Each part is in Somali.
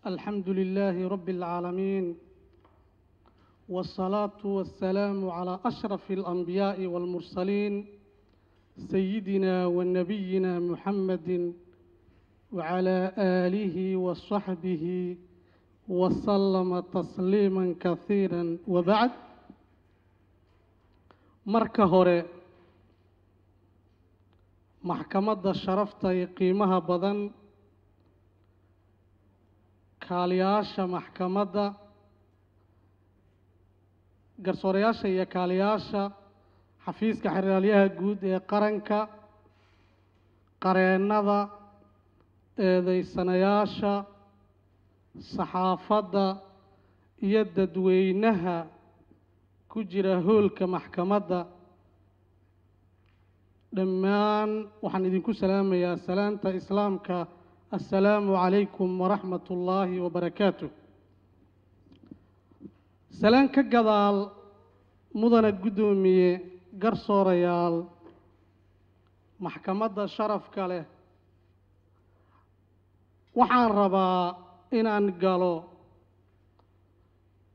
الحمد لله رب العالمين والصلاة والسلام على أشرف الأنبياء والمرسلين سيدنا ونبينا محمد وعلى آله وصحبه وسلم تسليما كثيرا وبعد marka hore maxkamadda sharafta iyo qiimaha badan kaaliyaasha maxkamadda garsoorayaasha iyo kaaliyaasha xafiiska xeraalyaha guud ee qaranka qareennada eedeysanayaasha saxaafadda iyo dadweynaha ku jira hoolka maxkamadda. Dhammaan waxaan idinku salaamayaa salaanta islaamka assalaamu calaykum waraxmat ullaahi wabarakaatu salaan ka gadaal mudana guddoomiye garsoorayaal maxkamadda sharafka leh. Waxaan rabaa inaan galo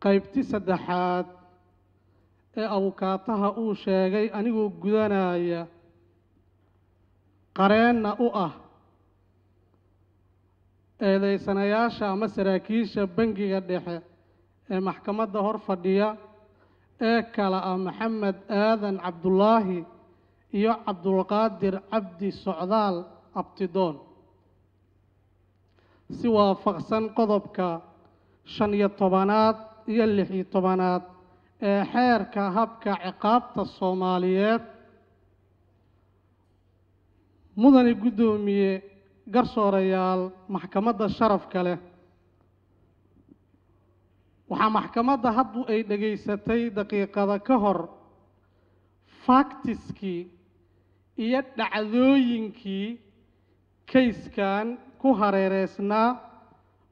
qaybti saddexaad ee abukaataha uu sheegay anigoo gudanaya qareenna u ah eedeysanayaasha ama saraakiisha bangiga dhexe ee maxkamadda hor fadhiya ee kale ah maxamed aadan cabdulaahi iyo cabdulqaadir cabdi socdaal abtidoon. Si waafaqsan qodobka shan iyo tobanaad iyo lix iyo tobanaad ee xeerka habka ciqaabta soomaaliyeed mudane guddoomiye garsoorayaal maxkamadda sharafka leh. Waxaa maxkamadda haddu ay dhegaysatay daqiiqada ka hor faktiskii iyo dhacdooyinkii kayskan ku hareereysnaa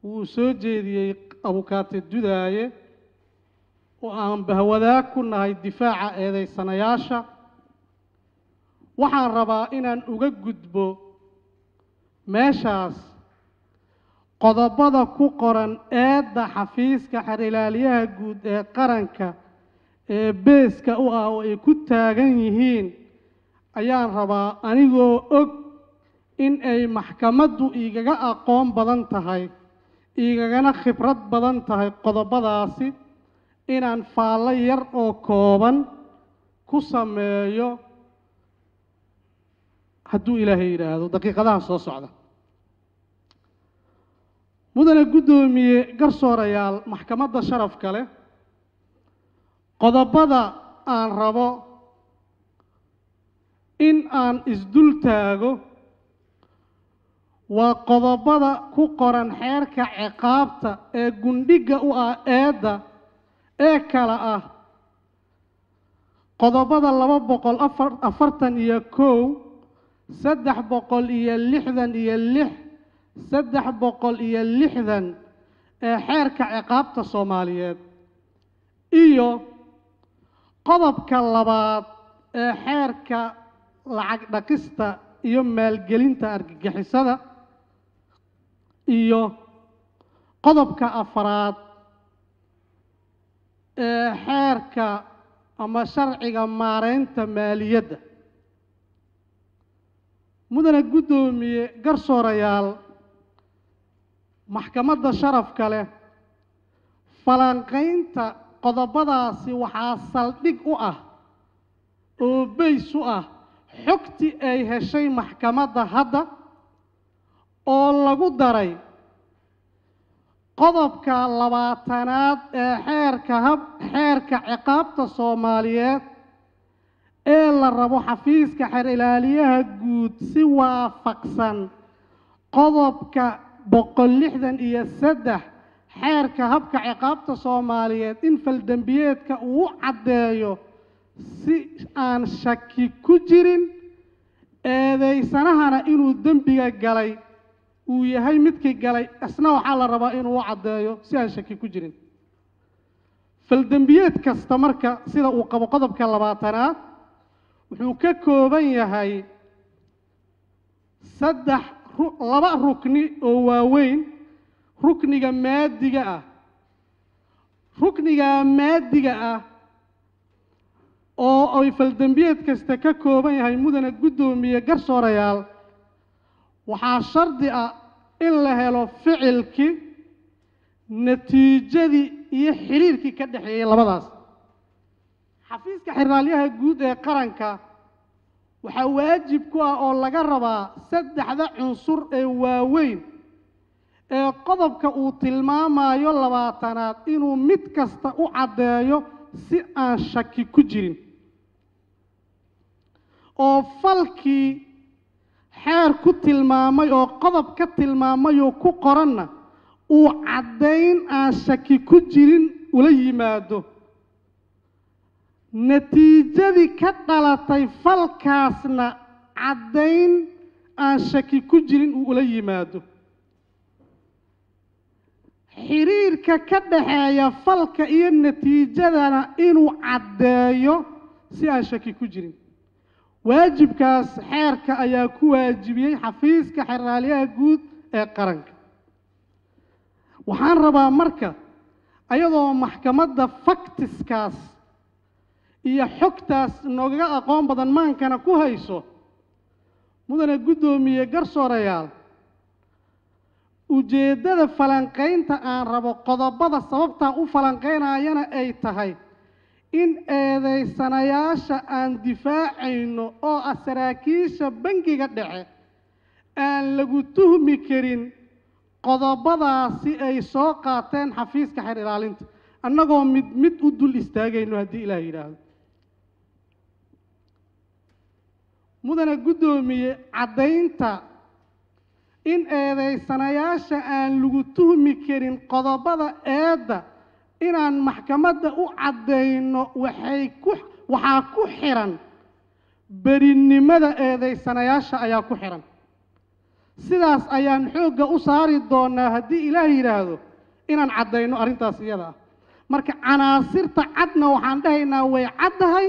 wuu soo jeediyey abukaate dudaaye oo aan bahwadaag ku nahay difaaca eedeysanayaasha waxaan rabaa inaan uga gudbo meeshaas qodobada ku qoran eedda xafiiska xerilaalyaha guud ee qaranka ee beeska u ah oo ay ku taagan yihiin ayaan rabaa anigoo og in ay maxkamaddu igaga aqoon badan tahay igagana khibrad badan tahay qodobadaasi inaan faallo yar oo kooban ku sameeyo hadduu ilaahay yidhaahdo daqiiqadaha soo socda. Mudane guddoomiye garsoorayaal maxkamadda sharafka leh qodobada aan rabo in aan isdul taago waa qodobada ku qoran xeerka ciqaabta ee gundhigga u ah eedda ee kale ah. Qodobada laba boqol afar afartan iyo kow saddex boqol iyo lixdan iyo lix saddex boqol iyo lixdan ee xeerka ciqaabta soomaaliyeed. Iyo qodobka labaad ee xeerka lacag dhaqista iyo maalgelinta argagixisada. Iyo qodobka afaraad ee xeerka ama sharciga maareynta maaliyadda mudane guddoomiye garsoorayaal maxkamadda sharafka leh falanqaynta qodobadaasi waxaa saldhig u ah oo bays u ah xogtii ay heshay maxkamadda hadda oo lagu daray qodobka labaatanaad ee xeerka hab xeerka ciqaabta soomaaliyeed ee la rabo xafiiska xer ilaaliyaha guud si waafaqsan. Qodobka boqol lixdan iyo saddex xeerka habka ciqaabta soomaaliyeed in faldembiyeedka uu caddeeyo si aan shaki ku jirin eedeysanahana inuu dembiga galay uu yahay midkii galay isna waxaa la rabaa inuu u caddeeyo si aan shaki ku jirin. Faldembiyeed kasta marka sida uu qabo qodobka labaatanaad wuxuu ka kooban yahay saddex laba rukni oo waaweyn. Rukniga maadiga ah. Rukniga maadiga ah oo ay faldembiyeed kasta ka kooban yahay mudana guddoomiye garsoorayaal waxaa shardi ah in la helo ficilkii natiijadii iyo xiriirkii ka dhexeeyey labadaas xafiiska xiraalyaha guud ee qaranka waxaa waajib ku ah oo laga rabaa saddexda cunsur ee waaweyn ee qodobka uu tilmaamayo labaatanaad inuu mid kasta u caddeeyo si aan shaki ku jirin. Oo falkii xeer ku tilmaamay oo qodob ka tilmaamay oo ku qoranna uu caddayn aan shaki ku jirin ula yimaado natiijadii ka dhalatay falkaasna caddayn aan shaki ku jirin uu ula yimaado. Xiriirka ka dhaxeeya falka iyo natiijadana inuu caddeeyo si aan shaki ku jirin. Waajibkaas xeerka ayaa ku waajibiyey xafiiska xeraalyaha guud ee qaranka. Waxaan rabaa marka ayadoo maxkamadda faktiskaas iyo xogtaas noogaga aqoon badan maankana ku hayso mudane guddoomiye garsoorayaal ujeeddada falanqaynta aan rabo qodobada sababtaa u falanqaynayana ay tahay in eedaysanayaasha aan difaacayno oo ah saraakiisha bangiga dhexe aan lagu tuhmi karin qodobadaasi ay soo qaateen xafiiska xeer ilaalinta annagoo mid mid u dul istaagayno haddii ilaah yidhaahdo mudane guddoomiye caddaynta in eedaysanayaasha aan lagu tuhmi karin qodobada eedda inaan maxkamadda u caddayno waxay ku waxaa ku xihan berinnimada eedaysanayaasha ayaa ku xihan sidaas ayaan xoogga u saari doonaa haddii ilaah yidhaahdo inaan caddayno arrintaas iyada. Ah marka canaasirta cadna waxaan dhahaynaa way caddahay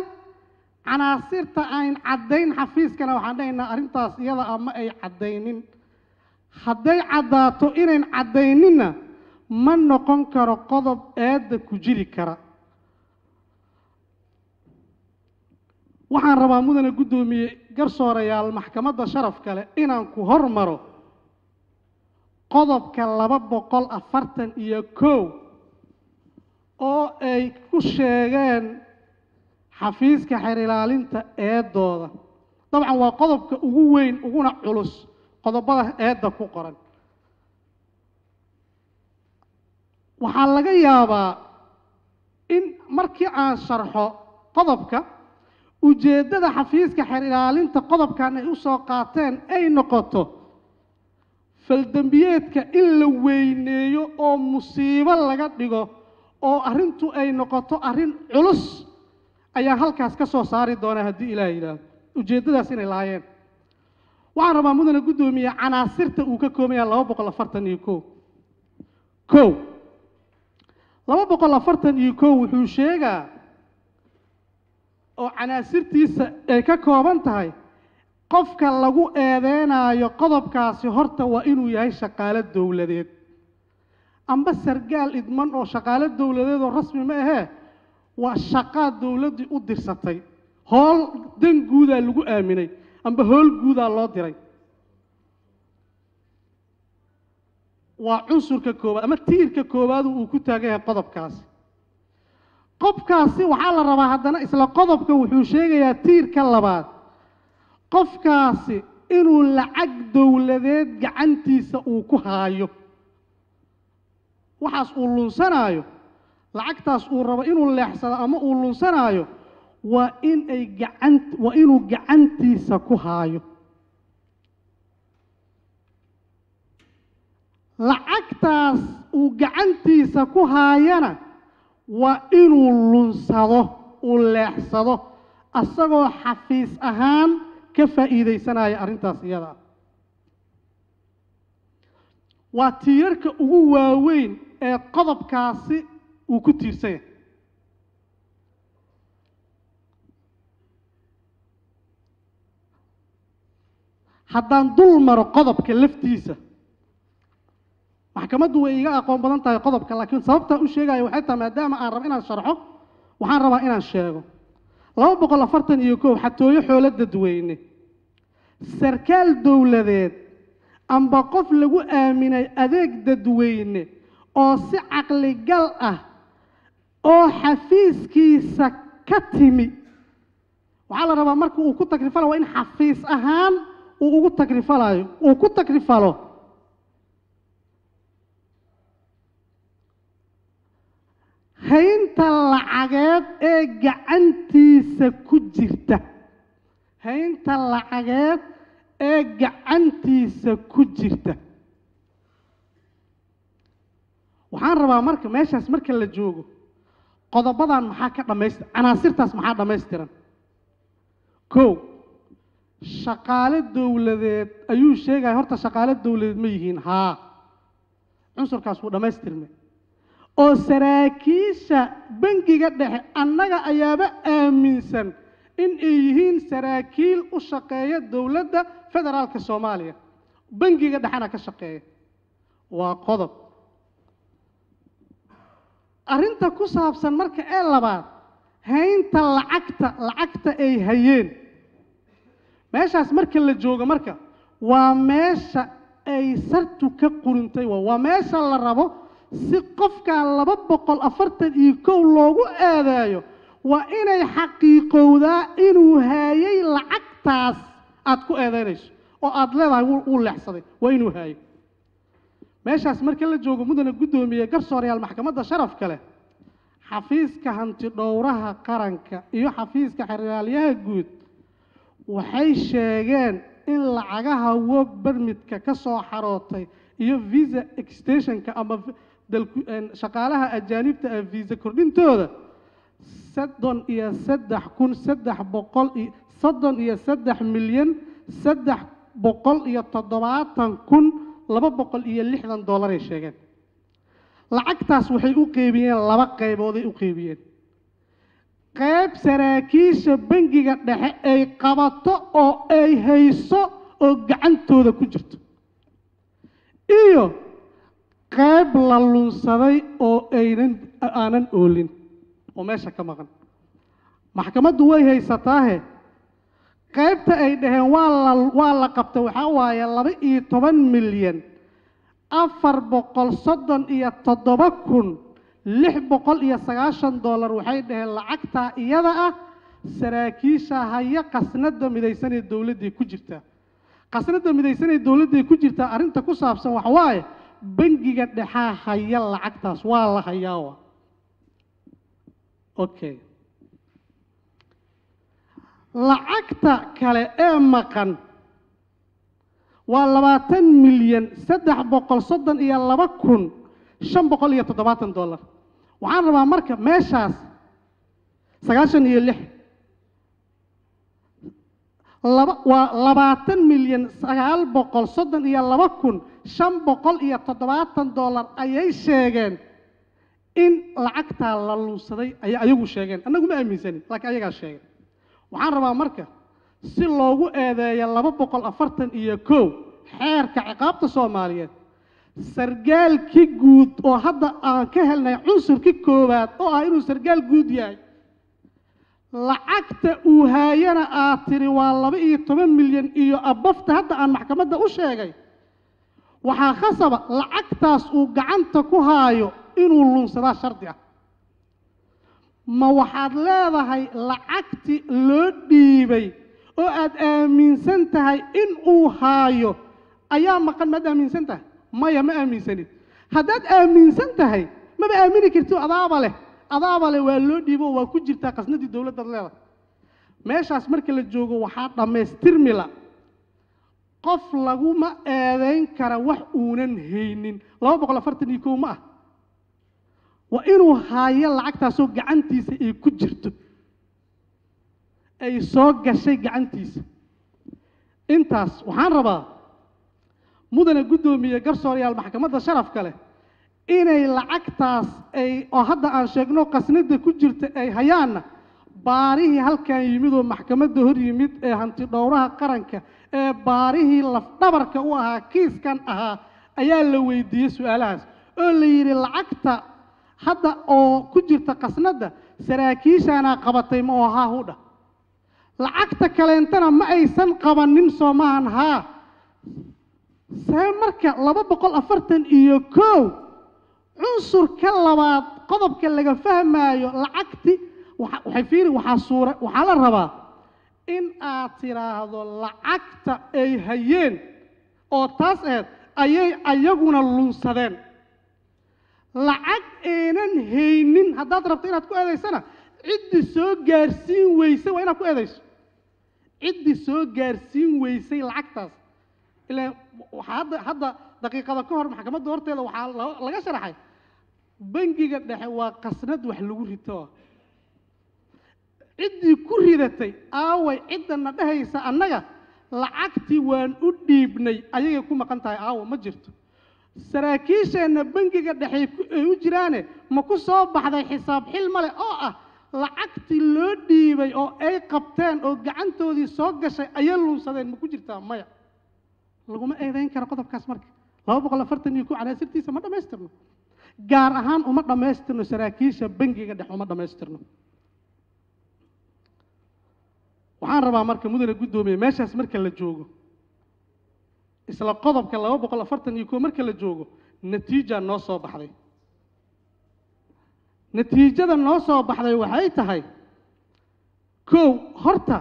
canaasirta aan caddayn xafiiskana waxaan dhahaynaa arrintaas iyada ah ma ay caddaynin. Hadday caddaato inayn caddayninna ma noqon karo qodob eedda ku jiri kara. Waxaan rabaa mudane guddoomiye garsoorayaal maxkamadda sharaf kale inaan ku hormaro qodobka laba boqol afartan iyo kow oo ay ku sheegeen xafiiska xeer ilaalinta eedooda. Dabcan waa qodobka ugu weyn uguna culus qodobada eedda ku qoran. Waxaa laga yaabaa in markii aan sharxo qodobka ujeeddada xafiiska xeer ilaalinta qodobkan ay u soo qaateen ay noqoto faldembiyeedka in la weyneeyo oo musiibo laga dhigo oo arrintu ay noqoto arrin culus ayaa halkaas ka soo saari doonaa haddii ilaah yidhaahdo. Ujeeddadaas inay lahaayeen waxaan rabaa mudane guddoomiye canaasirta uu ka kooban yahay laba boqol afartan iyo kow kow laba boqol afartan iyo kow wuxuu sheegaa oo canaasirtiisa ay ka kooban tahay qofka lagu eedeynayo qodobkaasi horta waa inuu yahay shaqaalo dowladeed. Amba sargaal idman oo shaqaalo dowladeed oo rasmi ma ahee waa shaqaa dowladdii u dirsatay. Hool dan guudaa lagu aaminay amba hool guudaa loo diray. Waa cunsurka koowaad ama tiirka koowaadu uu ku taagan yahay qodobkaasi qofkaasi waxaa la rabaa haddana isla qodobka wuxuu sheegayaa tiirka labaad. Qofkaasi inuu lacag dowladeed gacantiisa uu ku haayo. Waxaas uu lunsanaayo lacagtaas uu rabo inuu leexsado ama uu lunsanaayo waa in ay gacan waa inuu gacantiisa ku haayo. Lacagtaas uu gacantiisa ku haayana waa inuu lunsado uu leexsado asagoo xafiis ahaan ka faa'iidaysanaya arrintaas iyada. Ah waa tiirarka ugu waaweyn ee qodobkaasi uu ku tiirsan yahay haddaan dul maro qodobka laftiisa maxkamaddu way iga aqoon badan tahay qodobka laakiin sababtaa u sheegaya waxay tahay maadaama aan rabo inaan sharxo waxaan rabaa inaan sheego. Laba boqol afartan iyo kow xatooyo xoolo dadweyne. Sarkaal dowladeed amba qof lagu aaminay adeeg dadweyne oo si caqligal ah oo xafiiskiisa ka timi. Waxaa la rabaa marka uu ku takrifalo waa in xafiis ahaan uu ugu takrifalayo. Uu ku takrifalo. Haynta lacageed ee gacantiisa ku jirta. Haynta lacageed ee gacantiisa ku jirta. Waxaan rabaa marka meeshaas marka la joogo qodobadan maxaa ka dhammaystiran canaasirtaas maxaa dhammaystiran? Kow shaqaale dowladeed ayuu sheegaya horta shaqaale dowladeed ma yihiin. Haa cunsurkaas wuu dhammaystirmay. Oo saraakiisha bangiga dhexe annaga ayaaba aaminsan in ay yihiin saraakiil u shaqeeya dowladda federaalka soomaaliya. Bangiga dhexena ka shaqeeya. Waa qodob arrinta ku saabsan marka ee labaad haynta lacagta lacagta ay hayeen. Meeshaas marka la joogo marka waa meesha ay sartu ka qurintay. Waa meesha la rabo si qofkan laba boqol afartan iyo kow loogu aadaayo waa inay xaqiiqowdaa inuu haayay lacagtaas aad ku eedaynayso oo aad leedahay wuu leexsaday waa inuu haayo meeshaas marka la joogo mudana guddoomiye garsoorayaal maxkamadda sharafka leh xafiiska hanti dhowraha qaranka iyo xafiiska xeraalyaha guud waxay sheegeen in lacagaha work permitka ka soo xarootay iyo visa extensionka ama shaqaalaha ajaanibta ah visa kordhintooda soddon iyo saddex kun saddex boqol soddon iyo saddex milyan saddex boqol iyo toddobaatan kun laba boqol iyo lixdan dollar ay sheegeen. Lacagtaas waxay u qeybiyeen laba qaybooday u qeybiyeen qayb saraakiisha bangiga dhexe ay qabato oo ay hayso oo gacantooda ku jirto. Iyo qayb la lunsaday oo aynan aanan oolin oo meesha ka maqan. Maxkamaddu way haysataahe qaybta ay dhaheen waa la qabtay waxaa waaye laba iyo toban milyan afar boqol soddon iyo toddoba kun lix boqol iyo sagaashan dollar waxay dhaheen lacagtaa iyada ah saraakiisha haya qasnada midaysanee dowladday ku jirtaa qasnada midaysanee dowladday ku jirtaa arrinta ku saabsan waxa waaye bangiga dhexaa haya lacagtaas waa la hayaa wa okay lacagta kale ee maqan. Waa labaatan milyan saddex boqol soddon iyo laba kun shan boqol iyo toddobaatan dollar. Waxaan rabaa marka meeshaas sagaashan iyo lix. Waa labaatan milyan sagaal boqol soddon iyo laba kun shan boqol iyo toddobaatan dollar ayay sheegeen in lacagtaa la lunsaday ayay ayagu sheegeen. Annagu ma aaminsanin laakiin ayagaa sheegeen waxaan rabaa marka si loogu eedeeyo laba boqol afartan iyo kow xeerka ciqaabta soomaaliyeed sargaalkii guud oo hadda aan ka helnay cunsurkii koowaad oo ah inuu sargaal guud yahay lacagta uu haayana aad tiri waa laba iyo toban milyan iyo abafta hadda aan maxkamadda u sheegay. Waxaa khasaba lacagtaas uu gacanta ku haayo inuu lunsadaa shardi ah ma waxaad leedahay lacagti loo dhiibay oo aad aaminsan tahay in uu haayo? Ayaa maqan maad aaminsan tahay? Maya ma aaminsanid haddaad aaminsan tahay maba aamini kartid adaaba leh. Adaaba leh waa loo dhiibo oo waa ku jirtaa qasnadii dowladdaad leedahay. Meeshaas marka la joogo waxaa dhammaystirmila qof laguma eedayn kara wax uunan haynin. Laba boqol afartan iyo kow ma ah waa inuu haayo lacagtaasoo gacantiisa ay ku jirto. Ay soo gashay gacantiisa. Intaas waxaan rabaa mudane guddoomiye garsoorayaal maxkamadda sharafka leh inay lacagtaas ay oo hadda aan sheegno qasnada ku jirta ay hayaanna baarihii halkan yimid oo maxkamadda hor yimid ee hanti dhowraha qaranka ee baarihii lafdhabarka u ahaa kiiskan ahaa ayaa la weydiiyey su'aalahaas. Oo la yidhi lacagta hadda oo ku jirta qasnadda saraakiishaanaa qabatay ma oo haa hudha lacagta kaleentana ma aysan qabanin soo maahan haa. See marka laba boqol afartan iyo kow cunsurka labaad qodobka laga fahmaayo lacagti waxa- waxay fiiri waxaa suura waxaa la rabaa in aad tidhaahdo lacagta ay hayeen oo taas ahayd ayay ayaguna lunsadeen lacag aynan haynin. Haddaad rabto inaad ku eedaysana ciddii soo gaarsiin weysay waa inaad ku eedayso. Ciddii soo gaarsiin weysay lacagtaas. Ilaa hadda hadda daqiiqada ka hor maxkamadda horteeda waxaa la- laga sharaxay. Bangiga dhexe waa qasnad wax lagu rito. Ciddii ku ridatay aaway ciddana dhehaysa annaga lacagtii waan u dhiibnay ayagay ku maqan tahay aawo ma jirto saraakiisheenna bangiga dhexe ay u jiraane ma ku soo baxday xisaab xil male oo ah lacagtii loo dhiibay oo ay qabteen oo gacantoodii soo gashay ayay lunsadeen ma ku jirtaa maya. Laguma eedayn karo qodobkaas marka. Laba boqol afartan iyo ku canaasirtiisa ma dhammaystirno. Gaar ahaan uma dhammaystirno saraakiisha bangiga dhexe uma dhammaystirno. Waxaan rabaa marka mudane guddoomiye meeshaas marka la joogo isla qodobka laba boqol afartan iyo koo marka la joogo natiija noo soo baxday. Natiijada noo soo baxday waxay tahay kow horta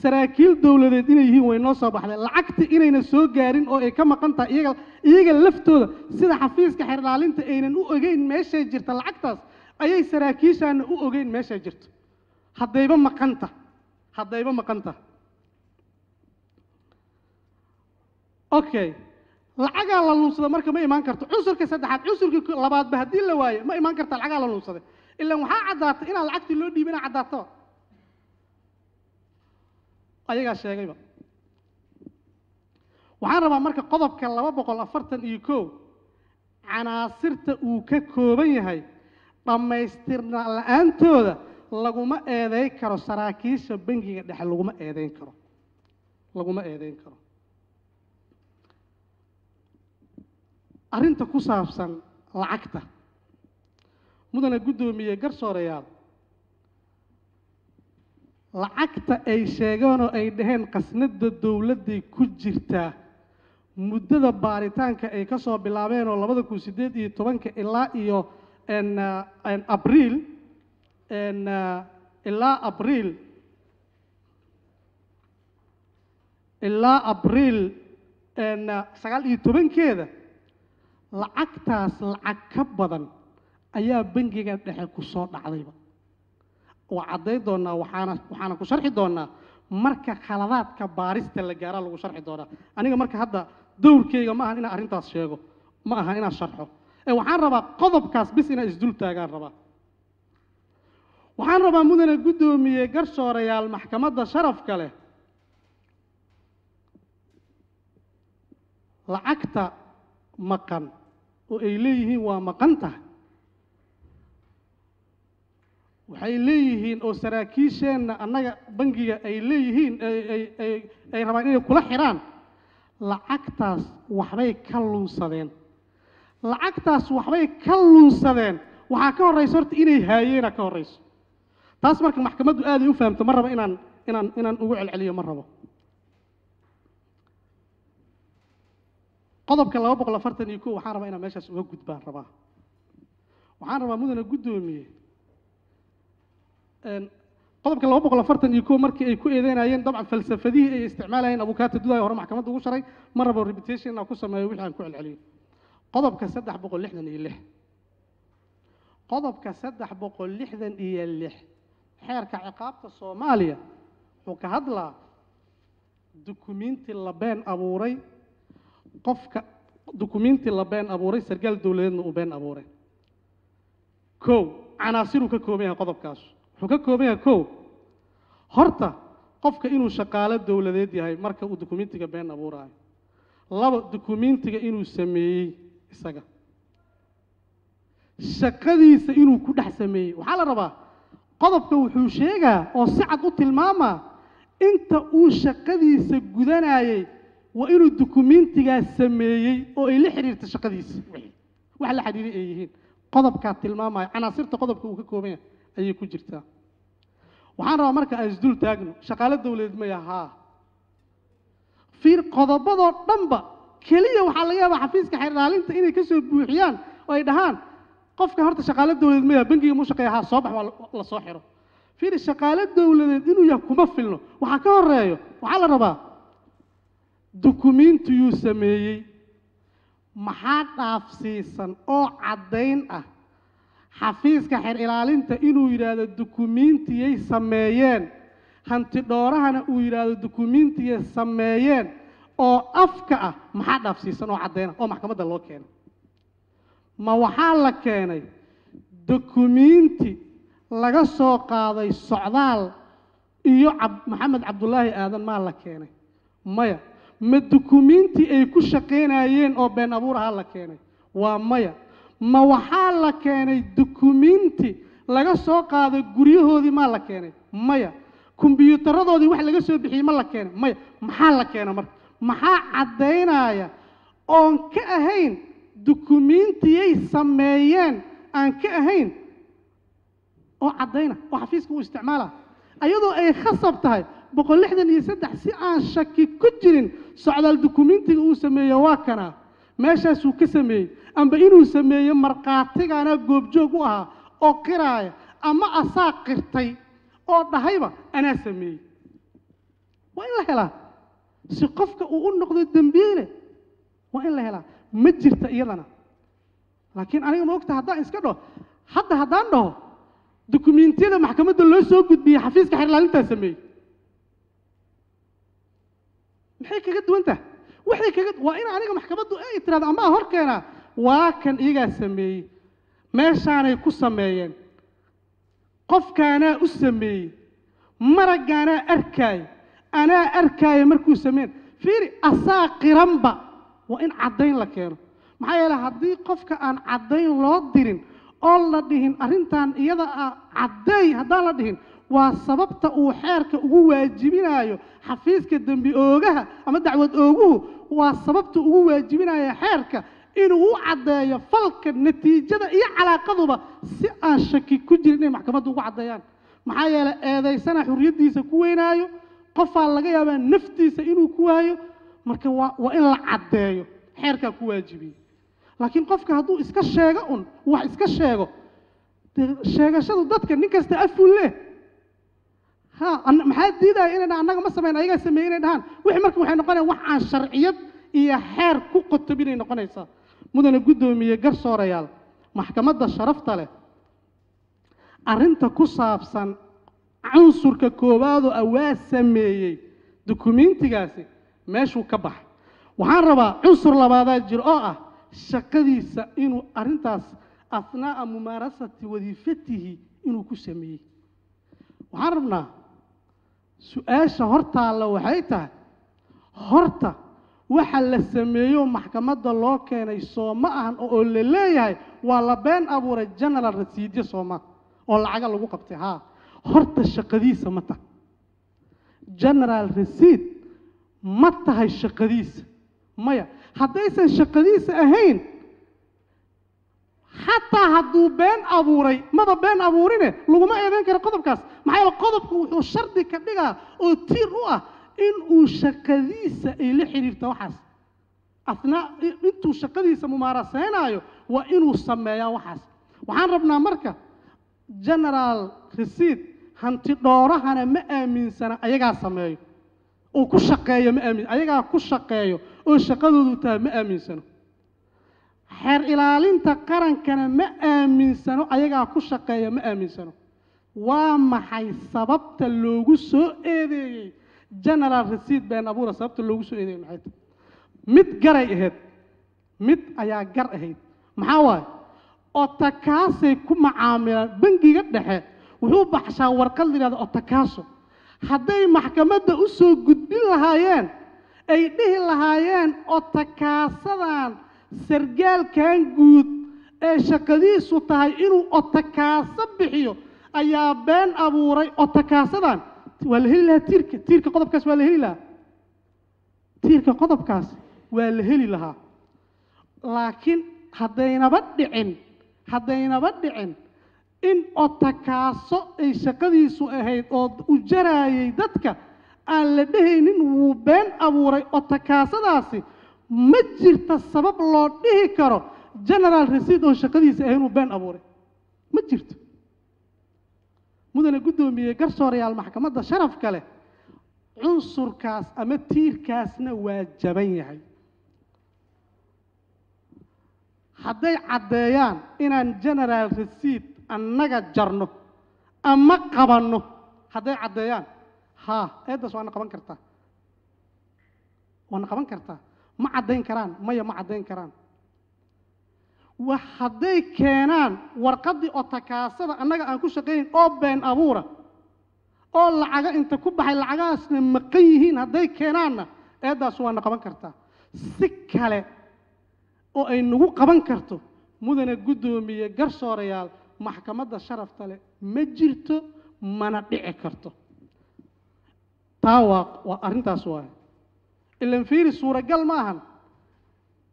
saraakiil dowladeed inay yihiin way noo soo baxday. Lacagta inayna soo gaarin oo ay ka maqan tahay iyaga iyaga laftooda sida xafiiska xerdhaalinta aynan u ogeyn meeshay jirta lacagtaas ayay saraakiishaana u ogeyn meeshay jirto. Haddayba maqanta haddayba maqanta okay lacagaa la lunsada marka ma imaan karto. Cunsurka saddexaad cunsurka labaadba haddii la waayo ma imaan karta lacagaa la lunsaday ilaan waxaa caddaatay inaan lacagtii loo dhiibin inaa caddaato ayagaa sheegayba waxaan rabaa marka qodobka laba boqol afartan iyo kow canaasirta uu ka kooban yahay dhammaystirna la'aantooda laguma eedeyn karo saraakiisha bangiga dhexe laguma eedeyn karo. Laguma eedeyn karo arrinta ku saabsan lacagta. Mudane guddoomiye garsoorayaal lacagta ay sheegeen oo ay dhaheen qasnada dowladday ku jirtaa muddada baaritaanka ay ka soo bilaabeen oo labada kun siddeed iyo tobanka ilaa iyo n abriil n ilaa abriil ilaa abriil n sagaal iyo tobankeeda lacagtaas lacag ka badan ayaa bangiga dhexe ku soo dhacdayba. Waa cadday doonaa waxaana waxaana ku sharxi doonaa marka khaladaadka baarista la gaaraa lagu sharxi doonaa. Aniga marka hadda dowrkeyga ma ahan inaan arrintaas sheego ma aha inaan sharxo. Ee waxaan rabaa qodobkaas bis inaan isdul taagaan rabaa. Waxaan rabaa mudane guddoomiye garsoorayaal maxkamadda sharafka leh. Lacagta maqan oo ay leeyihiin waa maqan tahay waxay leeyihiin oo saraakiisheenna annaga bangiga ay leeyihiin ay rabaan inay kula xidhaan. Lacagtaas waxbay ka lunsadeen. Lacagtaas waxbay ka lunsadeen. Waxaa ka horraysa horta inay haayeena ka horrayso. Taas marka maxkamaddu aaday u fahamto ma rabo inaan inaan inaan ugu celceliyo ma rabo qodobka laba boqol afartan iyo kow waxaan rabaa inaan meeshaas uga gudbaan rabaa. Waxaan rabaa mudane guddoomiye. Qodobka laba boqol afartan iyo kow markii ay ku eedeynayeen dabcan falsafadihii ay isticmaalayeen abukaata dudaay hore maxkamadda ugu sharay ma rabo reputation inaan ku sameeyo wixii aan ku celceliyo. Qodobka saddex boqol lixdan iyo lix. Qodobka saddex boqol lixdan iyo lix. Xeerka ciqaabta soomaaliya wuxuu ka hadlaa dukumiinti la been abuuray qofka dukumiinti la been abuuray sargaal dowladeedna uu been abuuray. Kow canaasiruu ka kooban yahay qodobkaas. Wuxuu ka kooban yahay kow. Horta qofka inuu shaqaalo dowladeed yahay marka uu dukumiintiga been abuuraayo. Laba dukumiintiga inuu sameeyey isaga. Shaqadiisa inuu ku dhex sameeyey. Waxaa la rabaa qodobka wuxuu sheegaa oo si cad u tilmaamaa inta uu shaqadiisa gudanayey waa inuu dukumentigaas sameeyey oo ay la xiriirta shaqadiisa. Wax la xiriiray ay yihiin. Qodobkaa tilmaamaya canaasirta qodobka uu ka kooban yahay ayay ku jirtaa. Waxaan rabaa marka aan isdul taagno shaqaalo dawladeed maya haa fiir qodobadoo dhanba keliya waxaa laga yaabaa xafiiska xeer ilaalinta inay ka soo buuxiyaan oo ay dhahaan qofka horta shaqaalo dawladeed maya bangiga muu shaqeeya haa soo bax waa la- soo xiro. Fiir shaqaalo dawladeed inuu yahay kuma filno. Waxaa ka horeeyo waxaa la rabaa dukumiintiyuu sameeyey. Maxaa dhaafsiisan oo caddayn ah? Xafiiska xeer ilaalinta inuu yidhaahdo dukumiintiyay sameeyeen. Hanti dhoorahana uu yidhaahdo dukumiintiyay sameeyeen. Oo afka ah maxaa dhaafsiisan oo caddayn ah? Oo maxkamadda loo keenay? Ma waxaa la keenay dukumiinti laga soo qaaday socdaal iyo maxamed cabdulaahi aadan maa la keenay? Maya ma dukumiinti ay ku shaqaynayeen oo been abuur ahaa la keenay? Waa maya. Ma waxaa la keenay dukumiinti laga soo qaaday guryahoodii maa la keenay? Maya. Kumbiyuutaradoodii wax laga soo bixiyey ma la keenay? Maya. Maxaa la keenay marka? Maxaa caddaynaya? Oon ka ahayn dukumiintiyay sameeyeen aan ka ahayn. Oo caddayna. Oo xafiiska uu isticmaala ayadoo ay khasab tahay boqol lixdan iyo saddex si aan shaki ku jirin socdaal dukumiintiga uu sameeye waa kana. Meeshaasuu ka sameeyey. Amba inuu sameeye markhaatigana goobjoog u ahaa oo qiraaya ama asaa qirtay oo dhahayba anaa sameeyey. Waa in la helaa. Si qofka uu u noqdo dembiile waa in la helaa. Ma jirta iyadana. Laakiin aniga ma ogta haddaan iska dhaho. Hadda haddaan dhaho dukumiintiyada maxkamadda loo soo gudbiyey xafiiska xeer ilaalintaa sameeyey maxay kaga duwan tahay waxay kaga waa in aniga maxkamaddu ay tiraahdo ama hor keenaa waa kan iyagaa sameeyey. Meeshaanay ku sameeyeen. Qofkaanaa u sameeyey. Maraggaanaa arkaaya anaa arkaaya markuu sameyn fiiri asaa qiranba. Waa in caddayn la keeno. Maxaa yeele haddii qofka aan caddayn loo dirin oo la dhihin arrintan iyada ah caddeey haddaan la dhihin waa sababta uu xeerka ugu waajibinayo xafiiska dembi oogaha ama dacwad ooguhu. Waa sababta ugu waajibinayo xeerka inuu u caddeeyo falka natiijada iyo calaaqaduba si aan shaki ku jirin inay maxkamadda ugu caddeeyaan maxaa yeelay eedaysana xurriyaddiisa ku weynaayo qofaa laga yaabaa naftiisa inuu ku waayo. Marka waa in la caddeeyo xeerkaa ku waajibiyey. Laakiin qofka hadduu iska sheego un wax iska sheego sheegashadu dadka nin kasta afun leh maxaa diidaya inay dhahaan annaga ma samayn ayagaa sameeyey inay dhahaan? Wixii marka waxay noqonayaan wax aan sharciyad iyo xeer ku qotobinay noqonaysaa mudane guddoomiye garsoorayaal maxkamadda sharafta leh arrinta ku saabsan cunsurka koowaadoo ah waa sameeyey dukumiintigaasi meeshuu ka baxay waxaan rabaa cunsur labaadaa jiro oo ah shaqadiisa inuu arrintaas asnaa'a mumaarasati wadiifatihi inuu ku sameeyey. Waxaan rabnaa su'aasha hortaalla waxay tahay. Horta waxa la sameeyo maxkamadda loo keenay soo ma ahan oo la leeyahay waa la been abuuray general rasiidyo sooma oo lacaga lagu qabtay. Haa horta shaqadiisa ma tahay. General rasiid ma tahay shaqadiisa. Maya haddaysan shaqadiisa ahayn xataa hadduu been abuuray maba been abuurine laguma eedayn karo qodobkaas. Maxaa yeele qodobku wuxuu shardi ka dhigaa oo tiir u ah in uu shaqadiisa ay la xidhiirto waxaas. Asnaa intuu shaqadiisa mumaarasaynaayo waa inuu sameeyaa waxaas. Waxaan rabnaa marka general rasiid hanti dhoorahana ma aaminsana ayagaa sameeyo. Oo ku shaqeeyo ma aamin ayagaa ku shaqeeyo oo shaqadoodu tahay ma aaminsano xeer ilaalinta qarankana ma aaminsano ayagaa ku shaqeeya ma aaminsano. Waa maxay sababta loogu soo eedeeyey? General rasiid been abuura sababta loogu soo eedeeyey maxay tahay? Mid garay ahayd mid ayaa gar ahayd maxaa waaye? Otakaasay ku macaamilaan bangiga dhexe. Wuxuu baxshaa warqad la yidhahdo otakaaso hadday maxkamadda u soo gudbin lahaayeen ay dhihi lahaayeen otakaasadan sargaalkan guud ee shaqadiisu tahay inuu otakaaso bixiyo ayaa been abuuray otakaasadan waa la heli lahaa tiirka tiirka qodobkaas waa la heli lahaa. Tiirka qodobkaas waa la heli lahaa. Laakiin haddaynaba dhicin haddaynaba dhicin in otakaaso ay shaqadiisu ahayd oo u jaraayay dadka aan la dhehaynin wuu been abuuray otakaasadaasi ma jirta sabab loo dhihi karo general receipt oo shaqadiisa ahayn uu been abuuray. Ma jirto. Mudane guddoomiye garsoorayaal maxkamadda sharafka leh cunsurkaas ama tiirkaasna waa jaban yahay. Hadday caddeeyaan inaan general receipt annaga jarno ama qabanno hadday caddeeyaan haa eeddaas waana qaban kartaa. Waana qaban kartaa ma caddayn karaan maya ma caddayn karaan. Hadday keenaan warqaddii otakaasada annaga aan ku shaqaynayn oo been abuura oo lacaga inta ku baxay lacagahaasna maqan yihiin hadday keenaanna eeddaas waana qaban kartaa. Si kale oo ay nagu qaban karto mudane guddoomiye garsoorayaal maxkamadda sharafta leh ma jirto mana dhici karto. Taa waa waa arrintaas waaye ilan fiiri suuragal ma ahan.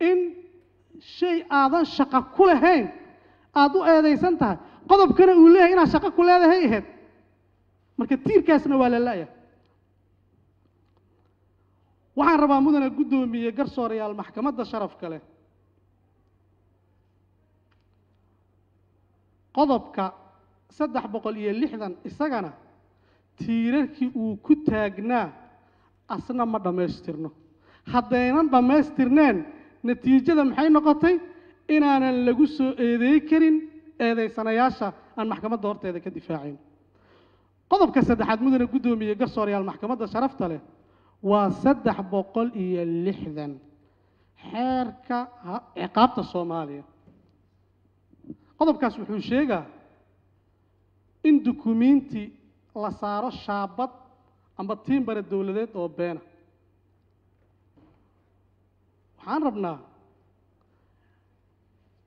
In shay aadan shaqo ku lahayn aada u eedaysan tahay qodobkana uu leeyahay inaad shaqo ku leedahay ahayd marka tiirkaasna waa la la'ya waxaan rabaa mudane guddoomiye garsoorayaal maxkamadda sharafka leh. Qodobka saddex boqol iyo lixdan isagana tiirarkii uu ku taagnaa asna ma dhammaystirno haddaynan dhammaystirneen natiijada maxay noqotay? Inaanan lagu soo eedeey karin eedaysanayaasha aan maxkamadda horteeda ka difaacayn qodobka saddexaad mudane guddoomiye garsoorayaal maxkamadda sharafta leh waa saddex boqol iyo lixdan. Xeerka ciqaabta soomaaliya. Qodobkaas wuxuu sheegaa in dukumiinti la saaro shaabad amba tiimbare dowladeed oo beena waxaan rabnaa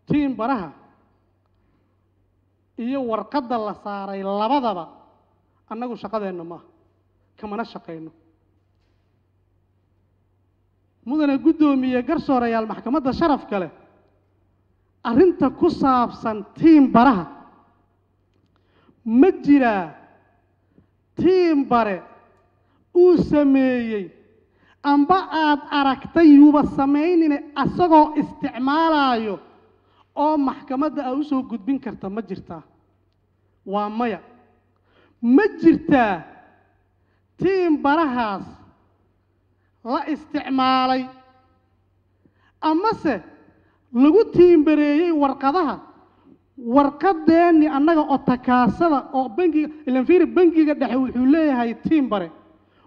tiimbaraha iyo warqadda la saaray labadaba annagu shaqadeenna maaha kamana shaqayno. Mudane guddoomiye garsoorayaal maxkamadda sharafka leh arrinta ku saabsan tiim baraha. Ma jiraa tiim bare uu sameeyey amba aad aragtay yuuba samaynine asagoo isticmaalaayo oo maxkamadda aa u soo gudbin karta ma jirtaa? Waa maya. Ma jirtaa tiim barahaas la isticmaalay? Amase lagu tiimbareeyey warqadaha? Warqadeenni annaga otakaasada oo bangiga ilan bangiga dhexe wuxuu leeyahay tiim bare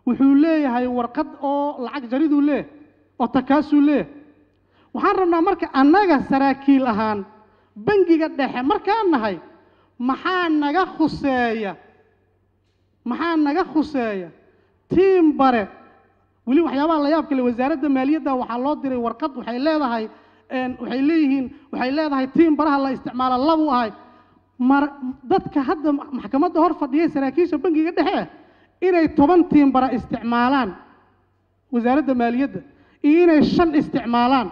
wuxuu leeyahay warqad oo lacag jariduu leeyahay otakaasuu leeyahay waxaan rabnaa marka annaga saraakiil ahaan bangiga dhexe markaan nahay maxaa naga khuseeya? Maxaa naga khuseeya? Tiim bare weli waxyaabaha la yaab kale wasaaradda maaliyadda waxaa loo diray warqad waxay leedahay waxay leeyihiin waxay leedahay tiim baraha la isticmaala labuu ahay. Mar dadka hadda maxkamadda hor fadhiyay saraakiisha bangiga dhexe inay toban tiim bara isticmaalaan. Wasaaradda maaliyadda. Iyo inay shan isticmaalaan.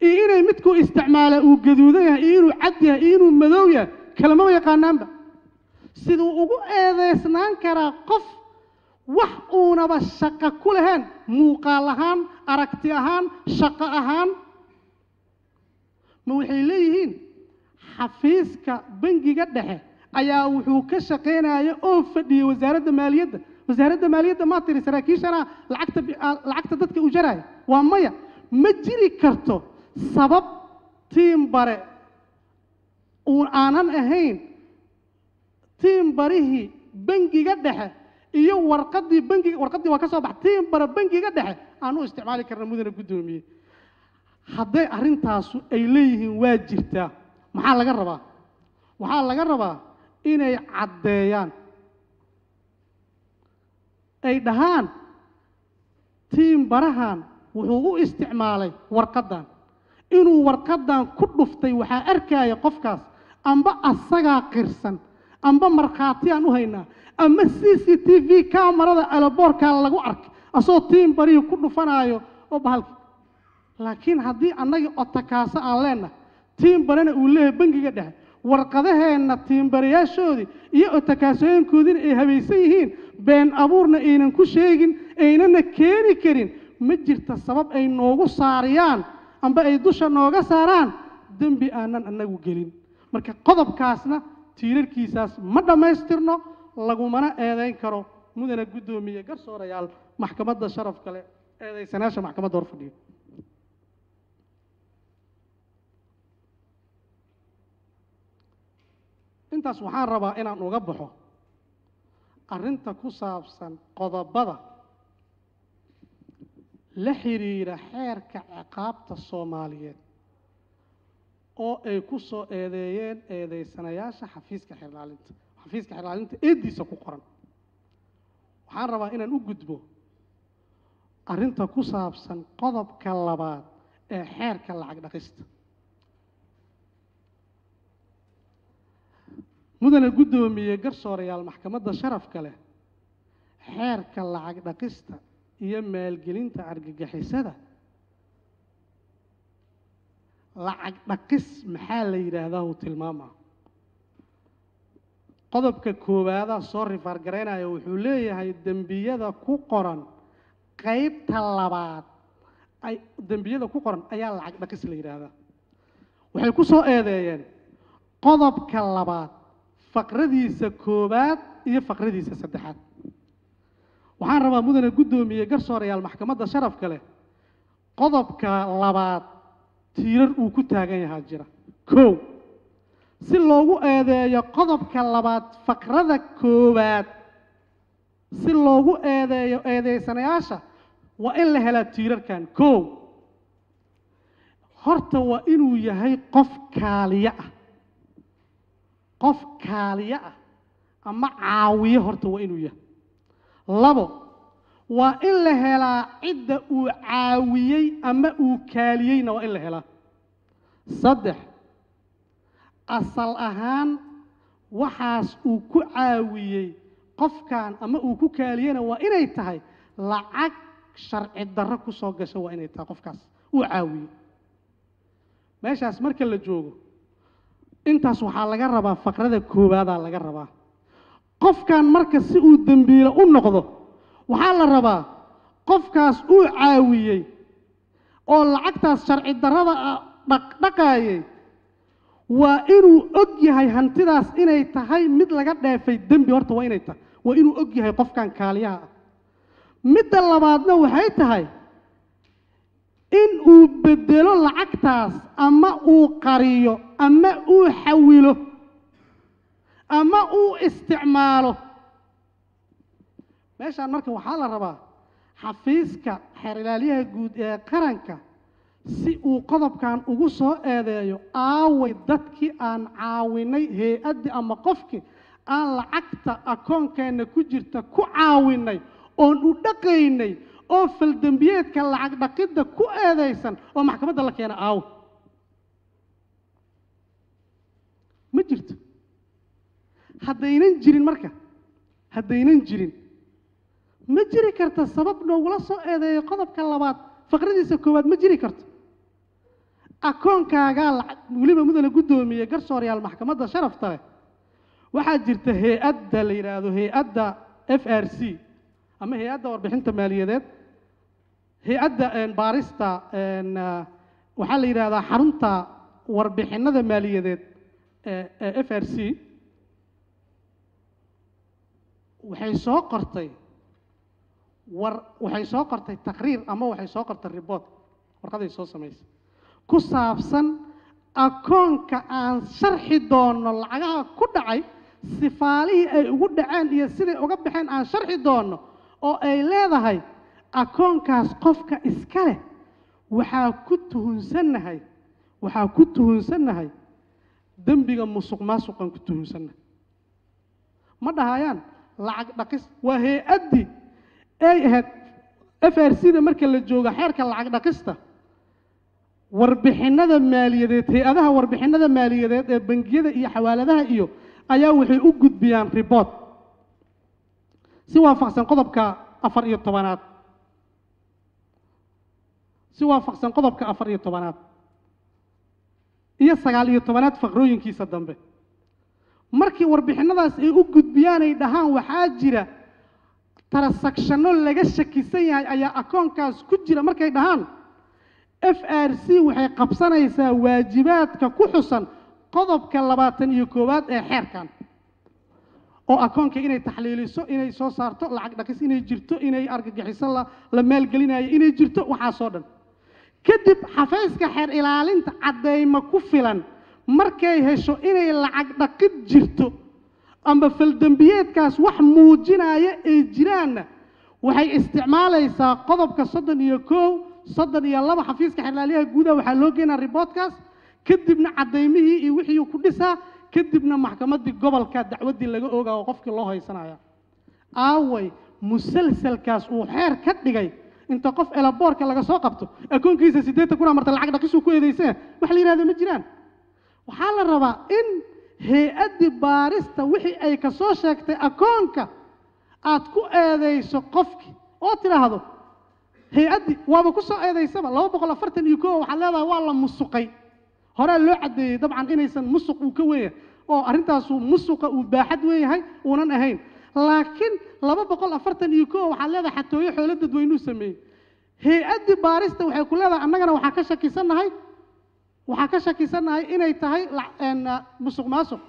Iyo inay midkuu isticmaala uu gaduudan yahay iyo inuu cad yahay iyo inuu madow yahay. Kalamaba yaqaanaanba. Siduu ugu eedeysnaan karaa qof wax uunaba shaqo ku lahayn muuqaal ahaan aragti ahaan shaqo ahaan ma waxay leeyihiin xafiiska bangiga dhexe ayaa wuxuu ka shaqaynaya oo fadhiyey wasaaradda maaliyadda. Wasaaradda maaliyadda maa tiri saraakiishana lacagta lacagta dadka u jaraya waa maya. Ma jiri karto sabab tiim bare. Uun aanan ahayn tiim barihii bangiga dhexe iyo warqadii bangiga warqadii waa ka soo bax tiim bare bangiga dhexe aan u isticmaali karna mudane guddoomiye hadday arrintaasu ay leeyihiin waa jirtaa. Maxaa laga rabaa? Waxaa laga rabaa inay caddeeyaan. Ay dhahaan tiim barahan wuxuu u isticmaalay warqaddan. Inuu warqaddan ku dhuftay waxaa arkaya qofkaas amba asagaa qirsan amba markhaatiyaan u haynaa ama c c t v kamarada alaboorkaa lagu arkay asagoo tiim barihii ku dhufanaayo oo bahalki laakiin haddii annagii otakaasa aan leenahay tiimbarena uu leeyahay bangiga dhexe warqadaheenna tiimbarayaashoodii iyo otakaasooyinkoodiina ay habaysan yihiin been abuurna aynan ku sheegin aynana keeni karin. Ma jirta sabab ay noogu saariyaan amba ay dusha nooga saaraan. Dembi aanan annagu gelin. Marka qodobkaasna tiirarkiisaas ma dhammaystirno lagumana eedayn karo. Mudana guddoomiye garsoorayaal maxkamadda sharafka leh eedaysanaasha maxkamadda hor intaas waxaan rabaa inaan uga baxo arrinta ku saabsan qodobada la xidhiidha xeerka ciqaabta soomaaliyeed oo ay ku soo eedeeyeen eedeysanayaasha xafiiska xirlaalinta xafiiska xirlaalinta eeddiisa ku qoran. Waxaan rabaa inaan u gudbo arrinta ku saabsan qodobka labaad ee xeerka lacag dhaqista mudana guddoomiye garsoorayaal maxkamadda sharafka leh xeerka lacag dhaqista iyo maalgelinta argagixisada. Lacag dhaqis maxaa la yidhaahdaa uu tilmaamaa? Qodobka koowaadaa soo rifaargaraynaya wuxuu leeyahay dembiyada ku qoran qaybta labaad ay dembiyada ku qoran ayaa lacag dhaqis la yidhaahdaa. Waxay ku soo eedeeyeen qodobka labaad faqradiisa koowaad iyo faqradiisa saddexaad waxaan rabaa mudane guddoomiye garsoorayaal maxkamadda sharafka leh qodobka labaad tiirar uu ku taagan yahaa jira kow si loogu eedeeyo qodobka labaad faqrada koowaad si loogu eedeeyo eedeysanayaasha waa in la helaa tiirarkan kow horta waa inuu yahay qof kaaliyo ah qof kaaliyo ah ama caawiyo horta waa inuu yahay. Labo waa in la helaa cidda uu caawiyey ama uu kaaliyeyna waa in la helaa. Saddex asal ahaan waxaas uu ku caawiyey qofkan ama uu ku kaaliyeyna waa inay tahay lacag sharci darro ku soo gasha waa inay tahay qofkaas uu caawiyey. Meeshaas marka la joogo intaas waxaa laga rabaa faqrada koowaadaa laga rabaa. Qofkan marka si uu dembiile u noqdo waxaa la rabaa qofkaas uu caawiyey oo lacagtaas sharci darrada ah dhaqdhaqaayay waa inuu og yahay hantidaas inay tahay mid laga dheefay dembi horta waa inay tahay. Waa inuu og yahay qofkan kaaliyaha ah. Midda labaadna waxay tahay in uu bedelo lacagtaas ama uu qariyo ama uu xawilo ama uu isticmaalo. Meeshaan marka waxaa la rabaa xafiiska xeer ilaalyaha guud ee qaranka si uu qodobkan ugu soo eedeeyo aaway dadkii aan caawinay hay'addii ama qofkii aan lacagta akoonkeenna ku jirta ku caawinay oon u dhaqaynay oo faldembiyeedka lacag dhaqidda ku eedaysan oo maxkamadda la keena aawo ma jirto? Haddaynan jirin marka haddaynan jirin. Ma jiri karta sabab noogula soo eedeeyo qodobka labaad faqradiisa koowaad ma jiri karto. Akoonkaagaa lacag weliba mudane guddoomiye garsoorayaal maxkamadda sharafta leh waxaa jirta hay'adda la yidhaahdo hay'adda f r c ama hay'adda warbixinta maaliyadeed hay'adda baarista waxaa la yidhahdaa xarunta warbixinada maaliyadeed ee f r c waxay soo qortay war waxay soo qortay taqriir ama waxay soo qortay report warqaday soo samaysay ku saabsan akoonka aan sharxi doono lacagaha ku dhacay sifaalihii ay ugu dhaceen iyo siday uga baxeen aan sharxi doono oo ay leedahay akoonkaas qofka iska leh waxaa ku tuhunsannahay waxaa ku tuhunsannahay dembiga musuq maasuqan ku tuhunsannahay. Ma dhahayaan lacag dhaqis waa hay'addii ay ahayd f r c da marka la jooga xeerka lacag dhaqista. Warbixinada maaliyadeed hay'adaha warbixinada maaliyadeed ee bangiyada iyo xawaaladaha iyo ayaa waxay u gudbiyaan ribort si waafaqsan qodobka afar iyo tobanaad si waafaqsan qodobka afar iyo tobanaad iyo sagaal iyo tobanaad faqrooyinkiisa dambe. Markii warbixinadaas ay u gudbiyaan ay dhahaan waxaa jira tarasakshanno laga shakisan yahay ayaa akoonkaas ku jira markay dhahaan. F r c waxay qabsanaysaa waajibaadka ku xusan qodobka labaatan iyo koowaad ee xeerkan oo akoonka inay taxliiliso inay soo saarto lacag dhaqis inay jirto inay argagixiso la, la maalgelinayo inay jirto waxaasoo dhan kadib xafayska xeer ilaalinta caddeymo ku filan. Markay hesho inay lacag dhaqid jirto ama faldembiyeedkaas wax muujinaya ay jiraanna waxay isticmaalaysaa qodobka soddon iyo kow soddon iyo laba xafiiska xeerlaaliyaha guudaha waxaa loo geenaa riboodkaas kadibna caddaymihii iyo wixii ku dhisaa kadibna maxkamaddii gobolka dacwaddii laga ogaa oo qofkii loo haysanaya aaway musalsalkaas uu xeer ka dhigay inta qof elaboorka laga soo qabto akoonkiisa siddeetan kun amarta lacag dhaqisuu ku eedaysana wax la yidhahda ma jiraan? Waxaa la rabaa in hay'addii baarista wixii ay ka soo sheegtay akoonka aad ku eedayso qofkii oo tidhaahdo hay'addii waaba ku soo eedaysaba laba boqol afartan iyo koo waxaad leedahay waa la musuqay. Horaa loo caddeeyey dabcan inaysan musuq uu ka yahay oo arrintaasu musuqa uu baaxad weyn yahay uunan ahayn laakiin laba boqol afartan iyo koo waxaad leedahay xatooyo xoolo dadweynuu sameeyey. Hay'addii baarista waxay ku leedahay annagana waxaa ka shakisannahay waxaa ka shakisannahay inay tahay ah, musuq maasuq.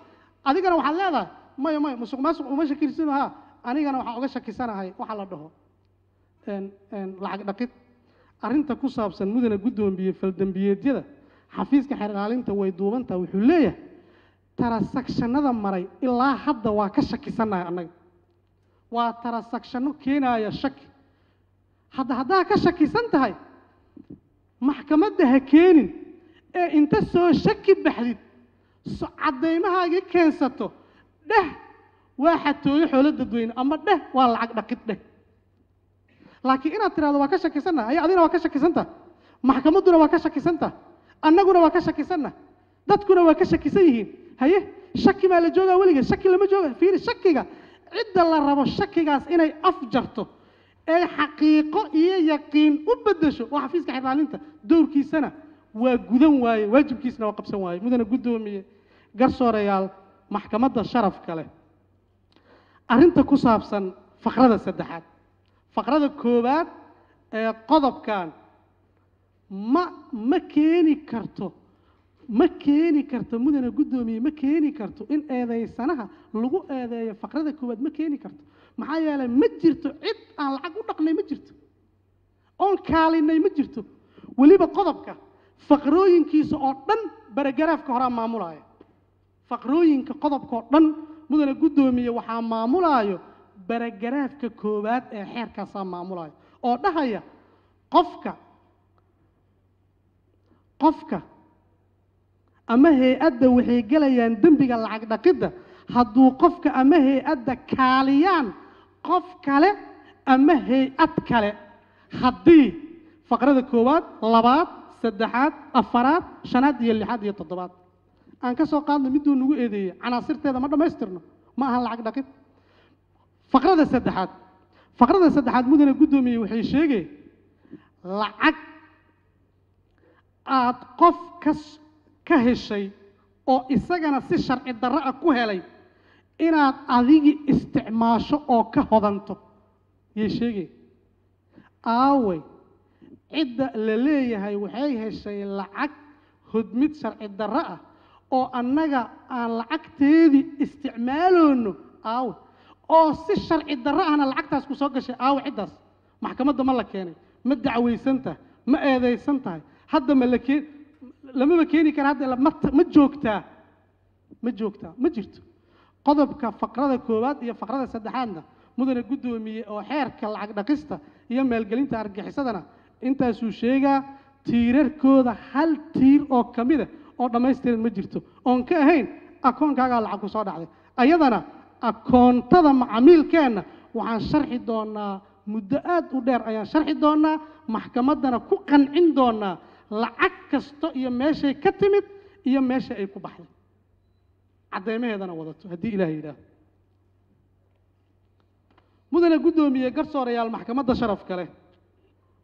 Adigana waxaad leedahay maya maya musuq maasuq uma shakirsin ha anigana waxaa uga shakisanahay waxa la dhaho. Lacag dhaqid. Arrinta ku saabsan mudana guddoomiye faldembiyeedyada xafiiska xeer ilaalinta way duubantaa wuxuu leeyahay tarasakshanada maray ilaa hadda waa ka shakisannahay annaga waa tarasakshanno keenaaya shaki. Hadda haddaa ka shakisan tahay maxkamadda ha keenin. Ee inta soo shaki baxdid so caddaymahaagii keensato dheh waa xatooyo xoolo dadweyne ama dheh waa lacag dhaqid dheh. Laakiin inaad tidhahdo waa ka shakisannaha aya adigna waa ka shakisantaha maxkamadduna waa ka shakisantaha annaguna waa ka shakisanna dadkuna waa ka shakisan yihiin. Haye shaki maa la joogaa weligeed shaki lama jooga. Fiiri shakiga cidda la rabo shakigaas inay afjarto ee xaqiiqo iyo yaqiin u beddesho waa xafiiska xiraalinta. Dowrkiisana waa gudan waaye waajibkiisna waa qabsan waaye. Mudana guddoomiye. Garsoorayaal maxkamadda sharafka leh. Arrinta ku saabsan faqrada saddexaad. Faqrada koowaad ee qodobkan ma ma keeni karto ma keeni karto mudana guddoomiye ma keeni karto in eedaysanaha lagu eedeeyo faqrada koowaad ma keeni karto. Maxaa yeelay ma jirto cid aan lacag u dhaqnay ma jirto. Oon kaalinay ma jirto. Weliba qodobka faqrooyinkiisa oo dhan baragaraafka horaa maamulaya faqrooyinka qodobka oo dhan mudana guddoomiye waxaa maamulaayo baragaraafka koowaad ee xeerkaasaa maamulaayo. Oo dhahaya qofka qofka ama hay'adda waxay gelayaan dembiga lacag dhaqidda. Hadduu qofka ama hay'adda kaaliyaan qof kale ama hay'ad kale. Haddii faqrada koowaad labaad saddexaad afaraad shanaad iyo lixaad iyo toddobaad. Aan ka soo qaadno miduu nagu eedeeyey canaasirteeda ma dhammaystirno ma ahan lacag dhaqid. Faqrada saddexaad. Faqrada saddexaad mudana guddoomiye waxay sheegeen lacag aad qof kas ka heshay oo isagana si sharci darro ah ku helay inaad adigi isticmaasho oo ka hodanto. Yay sheegeen aaway cidda la leeyahay waxay heshay lacag hodmid sharci darro ah oo annaga aan lacagteedii isticmaaloono. Aawe oo si sharci darro ahna lacagtaas ku soo gashay. Aawe ciddaas maxkamadda ma la keenay. Ma dacwaysan tahay ma eedaysan tahay. Hadda ma la keen lamaba keeni kara hadda ma joogtaa ma joogtaa ma jirto. Qodobka faqrada koowaad iyo faqrada saddexaadna mudana guddoomiye oo xeerka lacag dhaqista iyo maalgelinta argagixisadana intaasuu sheegaa tiirarkooda hal tiir oo ka mida oo dhammaystiran ma jirto. Oon ka ahayn akoonkaagaa lacag ku soo dhacday. Ayadana akoontada macamiilkeenna waxaan sharxi doonaa muddo aad u dheer ayaan sharxi doonaa maxkamaddana ku qancin doonaa lacag kasto iyo meeshay ka timid iyo meesha ay ku baxday. Caddeymaheedana wadato haddii ilaah yidhaaho mudana guddoomiye garsoorayaal maxkamadda sharafka leh.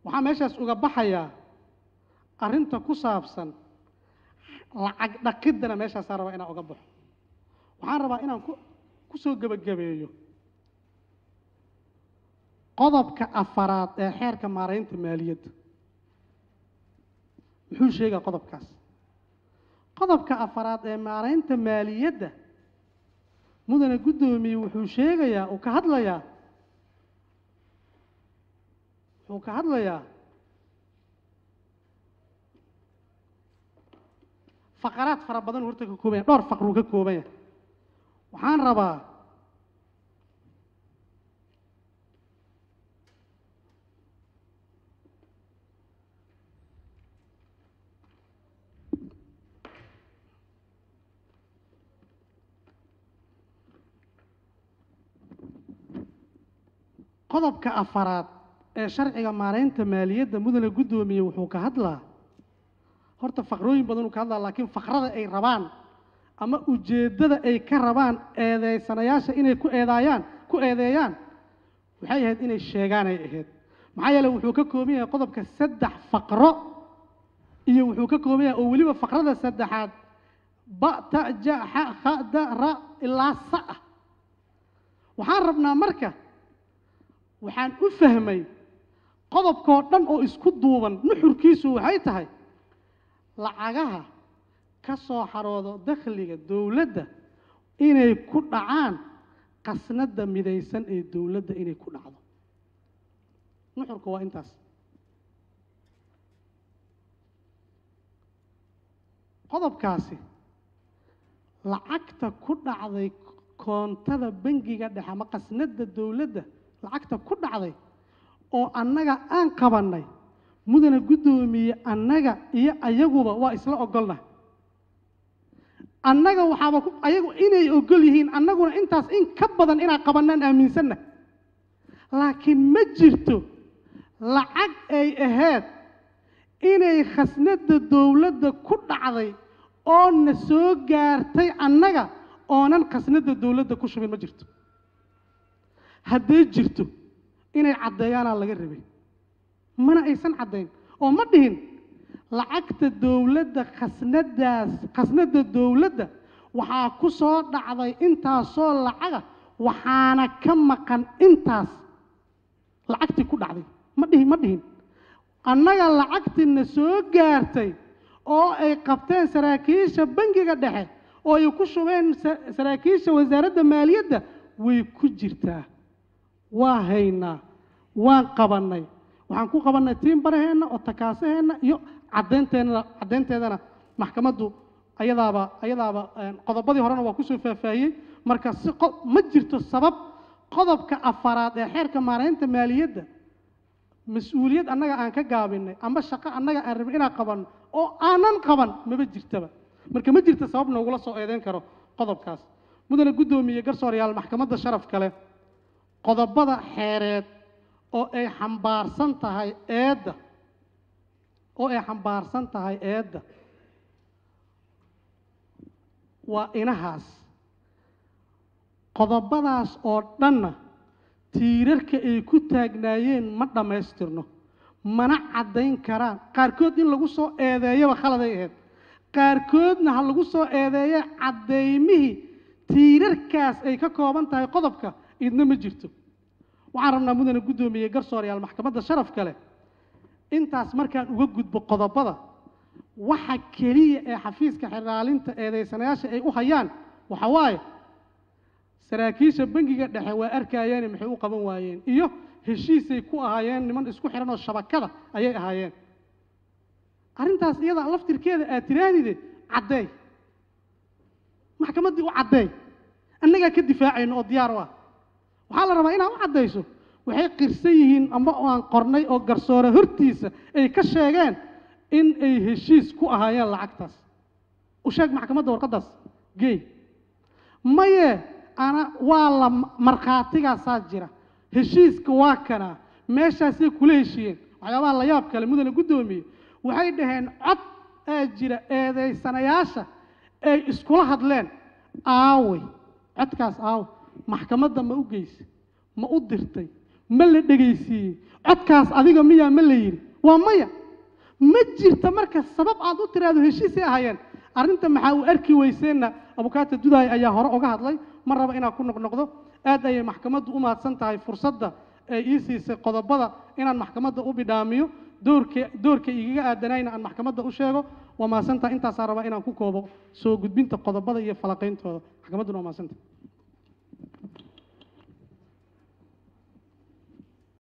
Waxaa meeshaas uga baxayaa arrinta ku saabsan lacag dhaqiddana meeshaasaa rabaa inaan oga baxo. Waxaan rabaa inaan ku soo gebagabeeyo qodobka afaraad ee xeerka maaraynta maaliyadda muxuu sheegaa qodobkaas. Qodobka afaraad ee maaraynta maaliyadda mudane guddoomiye wuxuu sheegayaa uu ka hadlayaa wuxuu ka hadlayaa faqaraad fara badan horta ka kooban yahay dhowr faqruu ka kooban yahay waxaan rabaa qodobka afaraad ee sharciga maaraynta maaliyadda mudane guddoomiye wuxuu ka hadlaa. Horta faqrooyin badan uu ka hadlaa laakiin faqrada ay rabaan ama ujeeddada ay ka rabaan eedeysanayaasha inay ku eedaayaan ku eedeeyaan waxay ahayd inay sheegaanay ahayd. Maxaa yeele wuxuu ka kooban yahay qodobka saddex faqro iyo wuxuu ka kooban yahay oo weliba faqrada saddexaad ba ta ja xa kha da ra ilaa sa ah. Waxaan rabnaa marka waxaan u fahmay qodobkoo dhan oo isku duuban nuxurkiisu waxay tahay lacagaha ka soo xaroodo dakhliga dowladda inay ku dhacaan qasnadda midaysan ee dowladda inay ku dhacdo. Nuxurka waa intaas. Qodobkaasi lacagta ku dhacday koontada bangiga dhexe ama qasnadda dowladda lacagta ku dhacday oo annaga aan qabannay. Mudane guddoomiye annaga iyo ayaguba waa isla ogolnahay annaga waxaaba ayagu inay ogol yihiin annaguna intaas in ka badan inaan qabannaan aaminsannahay laakiin ma jirto lacag ay ahayd inay khasnadda dowladda ku dhacday oo na soo gaartay annaga oonan khasnadda dowladda ku shubin ma jirto haddee jirto inay caddeeyaanaa laga rabay. Mana aysan caddayn. Oo ma dhihin lacagta dowladda khasnadaas khasnadda dowladda waxaa ku soo dhacday intaasoo lacaga waxaana ka maqan intaas. Lacagtii ku dhacday. Ma dhihin ma dhihin. Annaga lacagtiina soo gaartay oo ay qabteen saraakiisha bangiga dhexe oo ay ku shubeen sa- saraakiisha wasaaradda maaliyadda way ku jirtaa waa haynaa waan qabannay. Waxaan ku qabannay tiin baraheenna oo takaasaheenna iyo caddaynteena caddaynteedana maxkamaddu ayadaaba ayadaaba qodobadii horena waa ku soo faahfaahiyey. Marka si ma jirto sabab qodobka afaraad ee xeerka maaraynta maaliyadda. Mas'uuliyad annaga aan ka gaabinay ama shaqo annaga aan rabin inaan qabanno oo aanan qaban maba jirtaba. Marka ma jirto sabab noogula soo eedeyn karo qodobkaas. Mudane guddoomiye garsoorayaal maxkamadda sharaf kale qodobada xeereed oo ay xambaarsan tahay eedda oo ay xambaarsan tahay eedda waa inahaas. Qodobadaas oo dhanna tiirarka ay ku taagnaayeen ma dhammaystirno mana caddayn karaan. Qaarkood in lagu soo eedeeyaba khaladay ahayd. Qaarkoodna ha lagu soo eedeeye caddaymihii tiirarkaas ay ka kooban tahay qodobka idna ma jirto. Waxaan rabnaa mudane guddoomiye garsoorayaal maxkamadda sharafka leh intaas markaan uga gudbo qodobada waxa keliya ee xafiiska xiraalinta eedeysanayaasha ay u hayaan waxa waaye saraakiisha bangiga dhexe waa arkayeene maxay u qaban waayeen iyo heshiisay ku ahaayeen niman isku xihan oo shabakada ayay ahaayeen. Arrintaas iyada laftirkeeda aad tirahdide caddeey maxkamaddii u caddeey annagaa ka difaacayno oo diyaar u ah waxaa la rabaa inaad u caddayso. Waxay qirsan yihiin ama aan qornay oo garsoore hortiisa ay ka sheegeen in ay heshiis ku ahaayeen lacagtaas. U sheeg maxkamadda warqaddaas. Geey maye ana waa la markhaatigaasaa jira. Heshiiska waa kanaa meeshaasay kula heshiiyeen. Waxyaabaha la yaab kale mudane guddoomiye waxay dhaheen cod ee jira eedeysanayaasha ay iskula hadleen. Aawey codkaas aawey maxkamadda ma u geysay ma u dirtay ma la dhegaysiiyey codkaas adiga miyaa ma la yidhi? Waa maya. Ma jirta marka sabab aad u tiraahdo heshiisay ahaayeen. Arrinta maxaa uu arki weyseenna? Abukaata dudaay ayaa hore uga hadlay ma raba inaan ku noqnoqdo. Aad ayay maxkamaddu u mahadsan tahay fursadda ay ii siisay qodobada inaan maxkamadda u bidhaamiyo doorka doorka igaga aadanayna aan maxkamadda u sheego. Waa mahadsantahay intaasaa rabaa inaan ku koobo soo gudbinta qodobada iyo falaqayntooda maxkamadduna waa mahadsantahay